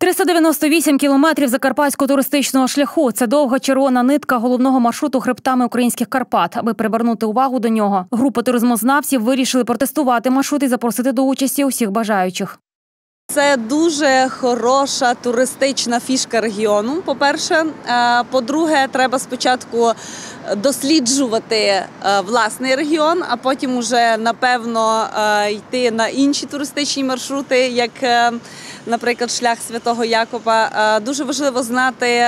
398 кілометрів закарпатського туристичного шляху. Це довга червона нитка головного маршруту хребтами українських Карпат. Аби привернути увагу до нього, група туризмознавців вирішили протестувати маршрут і запросити до участі усіх бажаючих. Це дуже хороша туристична фішка регіону. По-перше, Е, по-друге, треба спочатку досліджувати е, власний регіон, а потім уже напевно е, йти на інші туристичні маршрути, як, наприклад, шлях Святого Якова. Е, Дуже важливо знати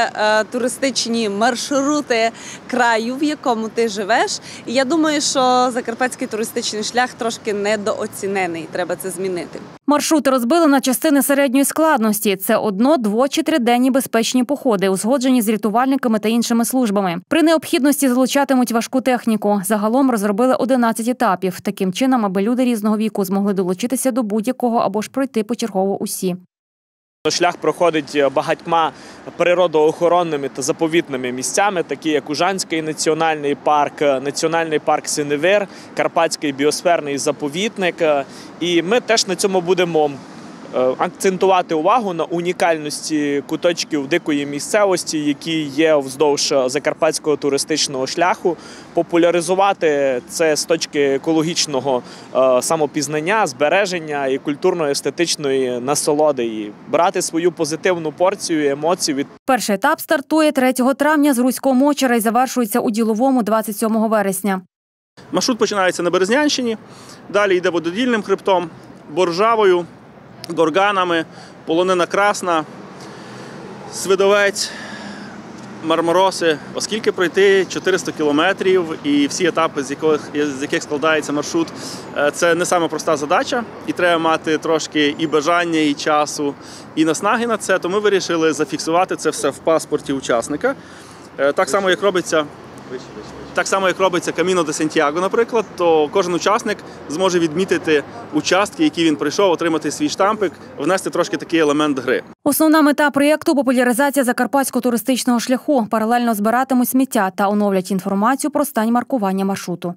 туристичні маршрути краю, в якому ти живеш. Я думаю, що закарпатський туристичний шлях трошки недооцінений. Треба це змінити. Маршрути розбили на частини середньої складності. Це одно, дво чи триденні безпечні походи, узгоджені з рятувальниками та іншими службами. При необхідності залучатимуть важку техніку. Загалом розробили 11 етапів. Таким чином, аби люди різного віку змогли долучитися до будь-якого або ж пройти почергово усі. Шлях проходить багатьма природоохоронними та заповітними місцями, такі як Ужанський національний парк, Національний парк Синевир, Карпатський біосферний заповітник. І ми теж на цьому будемо е, акцентувати увагу на унікальності куточків дикої місцевості, які є вздовж закарпатського туристичного шляху, популяризувати це з точки екологічного е, самопізнання, збереження і культурно-естетичної насолоди, і брати свою позитивну порцію емоцій від Перший етап стартує 3 травня з Руського мочера і завершується у діловому 27 вересня. Маршрут починається на Березнянщині, далі йде вододільним хребтом, боржавою, горганами, полонина красна, свидовець, мармороси. Оскільки пройти 400 кілометрів і всі етапи, з яких, з яких складається маршрут, е, це не саме проста задача, і треба мати трошки і бажання, і часу, і наснаги на це, то ми вирішили зафіксувати це все в паспорті учасника. Е, Так само, як робиться так само, як робиться Каміно де Сантьяго, наприклад, то кожен учасник зможе відмітити участки, які він прийшов, отримати свій штампик, внести трошки такий елемент гри. Основна мета проєкту популяризація закарпатського туристичного шляху. Паралельно збиратимуть сміття та оновлять інформацію про стань маркування маршруту.